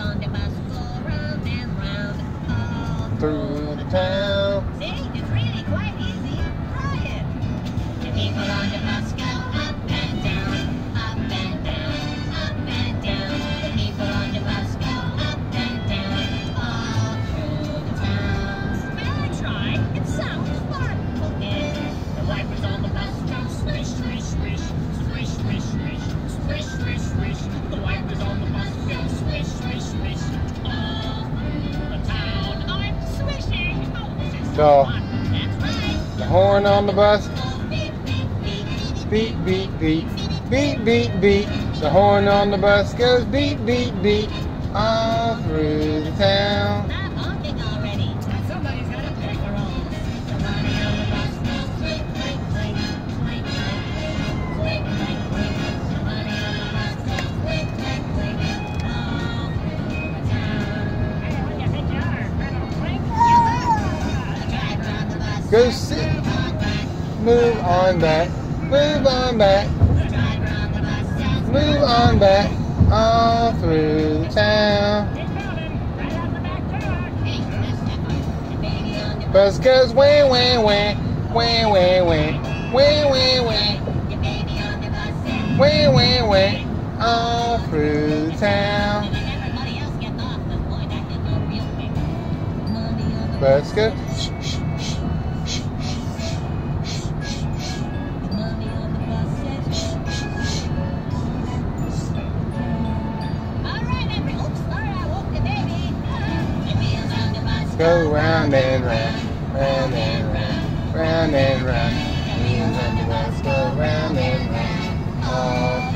on the bus go round and round all through the town. See, it's really quite easy. Try it. The people on the bus go up and down, up and down, up and down. The people on the bus go up and down all through the town. May I try? It sounds fun. Okay. The wipers on the bus go swish, swish, swish, swish, swish, swish, swish, swish. So-. The horn on the bus. Beep, beep, beep. Beep, beep, beep. The horn on the bus goes beep, beep, beep. All through the town. Go sit. Move on back. Move on back. Move on back. All through the town. Bus goes way, way, way. Way, way, way. Way, way, way. Way, way, way. All through the town. Bus goes. Go round and round, round and round, round and round. Wheels on the go round and round, all